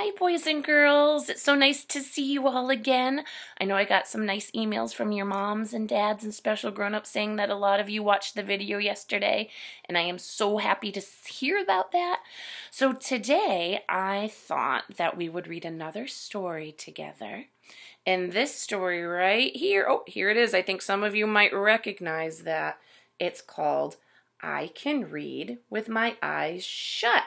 Hi, boys and girls. It's so nice to see you all again. I know I got some nice emails from your moms and dads and special grown ups saying that a lot of you watched the video yesterday, and I am so happy to hear about that. So, today I thought that we would read another story together. And this story right here, oh, here it is. I think some of you might recognize that. It's called I Can Read with My Eyes Shut.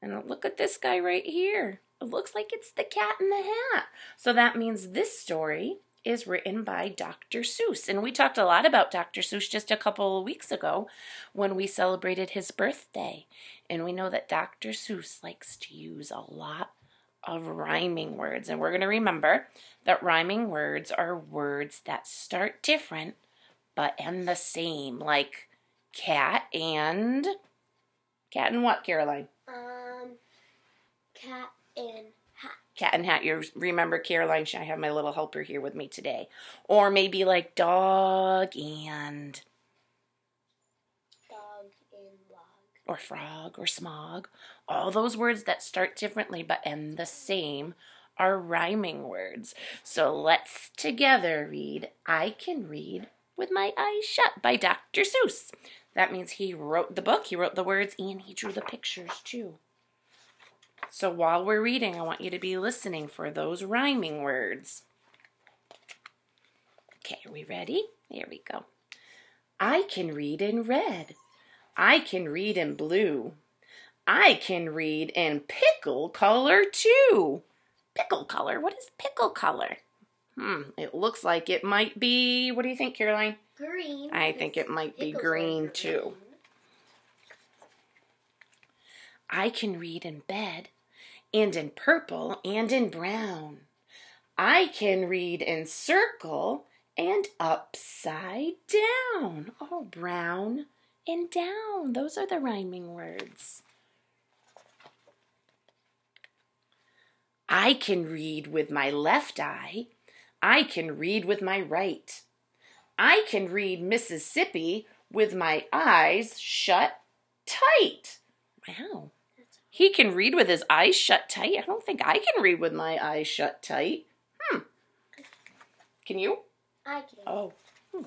And look at this guy right here. Looks like it's the cat in the hat. So that means this story is written by Dr. Seuss. And we talked a lot about Dr. Seuss just a couple of weeks ago when we celebrated his birthday. And we know that Dr. Seuss likes to use a lot of rhyming words. And we're going to remember that rhyming words are words that start different but end the same, like cat and. Cat and what, Caroline? Um, cat and hat. Cat and hat. You remember Caroline? I have my little helper here with me today. Or maybe like dog and. Dog and log. Or frog or smog. All those words that start differently but end the same are rhyming words. So let's together read I Can Read with My Eyes Shut by Dr. Seuss. That means he wrote the book, he wrote the words, and he drew the pictures too. So while we're reading, I want you to be listening for those rhyming words. Okay, are we ready? Here we go. I can read in red. I can read in blue. I can read in pickle color too. Pickle color? What is pickle color? Hmm, it looks like it might be, what do you think, Caroline? Green. I think it might be green too. I can read in bed, and in purple, and in brown. I can read in circle and upside down. Oh, brown and down. Those are the rhyming words. I can read with my left eye. I can read with my right. I can read Mississippi with my eyes shut tight. Wow. He can read with his eyes shut tight. I don't think I can read with my eyes shut tight. Hmm. Can you? I can. Oh. Hmm.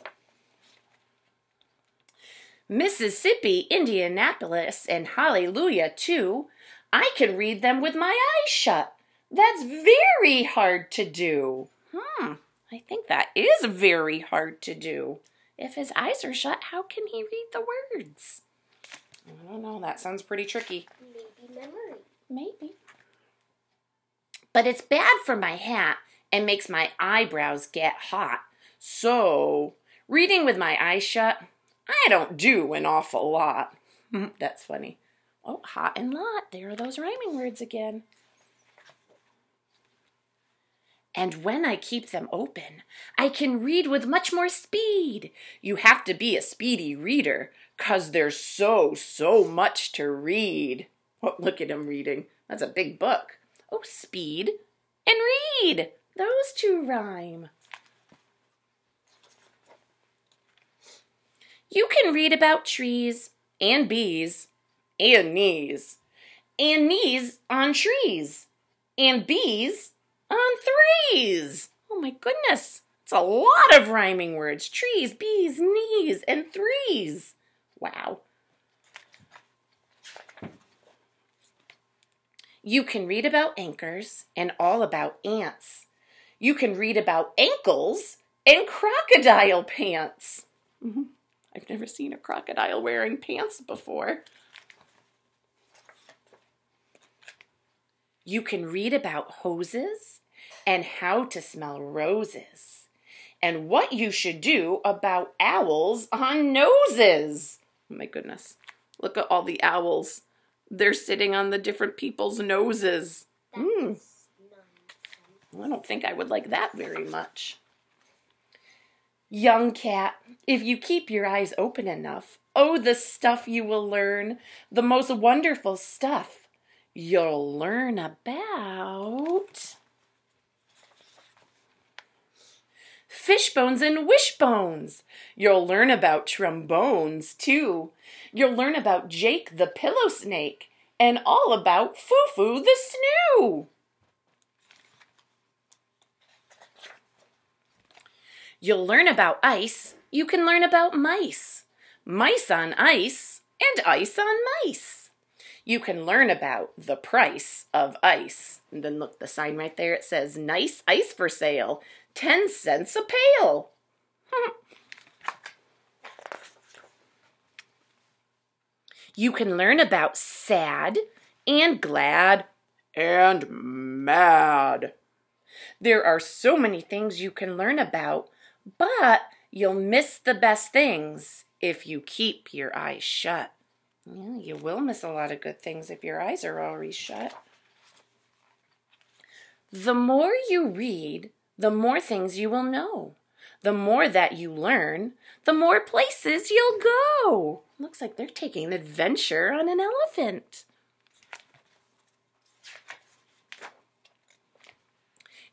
Mississippi, Indianapolis, and Hallelujah, too. I can read them with my eyes shut. That's very hard to do. Hmm. I think that is very hard to do. If his eyes are shut, how can he read the words? I don't know. That sounds pretty tricky. Memory. Maybe. But it's bad for my hat and makes my eyebrows get hot. So, reading with my eyes shut, I don't do an awful lot. That's funny. Oh, hot and lot. There are those rhyming words again. And when I keep them open, I can read with much more speed. You have to be a speedy reader, 'cause there's so, so much to read. Oh, look at him reading. That's a big book. Oh, speed and read. Those two rhyme. You can read about trees and bees and knees and knees on trees and bees on threes. Oh my goodness. It's a lot of rhyming words. Trees, bees, knees, and threes. Wow. You can read about anchors and all about ants. You can read about ankles and crocodile pants. Mhm. I've never seen a crocodile wearing pants before. You can read about hoses and how to smell roses and what you should do about owls on noses. Oh my goodness. Look at all the owls. They're sitting on the different people's noses. Mm. I don't think I would like that very much. Young cat, if you keep your eyes open enough, oh, the stuff you will learn, the most wonderful stuff you'll learn about. Fish bones and wishbones. You'll learn about trombones, too. You'll learn about Jake the pillow snake and all about Fufu the snoo. You'll learn about ice. You can learn about mice. Mice on ice and ice on mice. You can learn about the price of ice. And then look, the sign right there, it says nice ice for sale, 10 cents a pail. you can learn about sad and glad and mad. There are so many things you can learn about, but you'll miss the best things if you keep your eyes shut. Yeah, you will miss a lot of good things if your eyes are always shut. The more you read, the more things you will know. The more that you learn, the more places you'll go. Looks like they're taking an adventure on an elephant.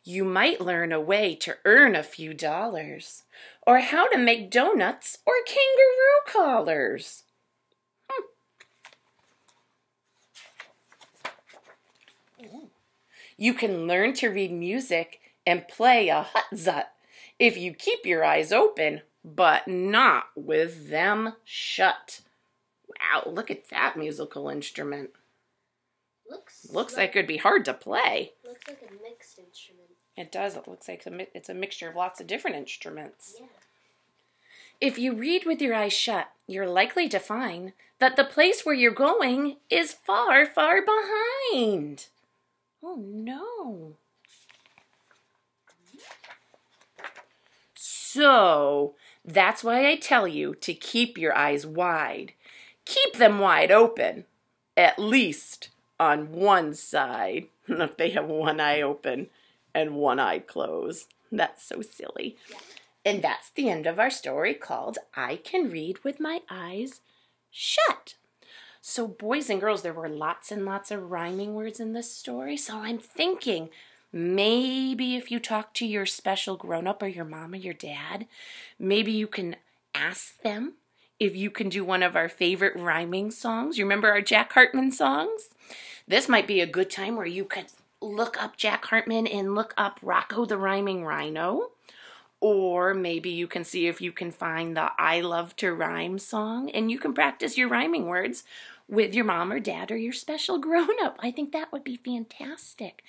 You might learn a way to earn a few dollars, or how to make donuts or kangaroo collars. You can learn to read music and play a hutzut if you keep your eyes open, but not with them shut. Wow, look at that musical instrument. Looks Looks like it'd be hard to play. looks like a mixed instrument. It does. It looks like a it's a mixture of lots of different instruments. Yeah. If you read with your eyes shut, you're likely to find that the place where you're going is far, far behind. Oh no. So, that's why I tell you to keep your eyes wide. Keep them wide open, at least on one side. If they have one eye open and one eye closed. That's so silly. And that's the end of our story called I Can Read with My Eyes Shut. So, boys and girls, there were lots and lots of rhyming words in this story. So, I'm thinking maybe if you talk to your special grown up or your mom or your dad, maybe you can ask them if you can do one of our favorite rhyming songs. You remember our Jack Hartman songs? This might be a good time where you could look up Jack Hartman and look up Rocco the Rhyming Rhino. Or maybe you can see if you can find the I Love to Rhyme song and you can practice your rhyming words with your mom or dad or your special grown up. I think that would be fantastic.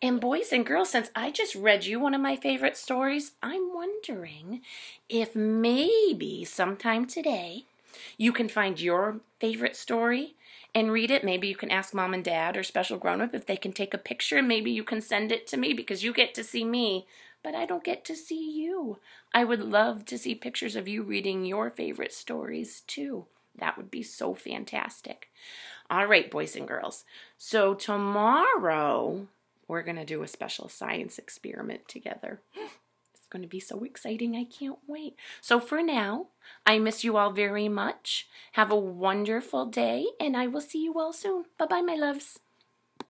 And boys and girls, since I just read you one of my favorite stories, I'm wondering if maybe sometime today you can find your favorite story and read it. Maybe you can ask mom and dad or special grown up if they can take a picture and maybe you can send it to me because you get to see me, but I don't get to see you. I would love to see pictures of you reading your favorite stories too. That would be so fantastic. All right, boys and girls. So tomorrow we're going to do a special science experiment together. It's going to be so exciting. I can't wait. So for now, I miss you all very much. Have a wonderful day, and I will see you all soon. Bye bye, my loves.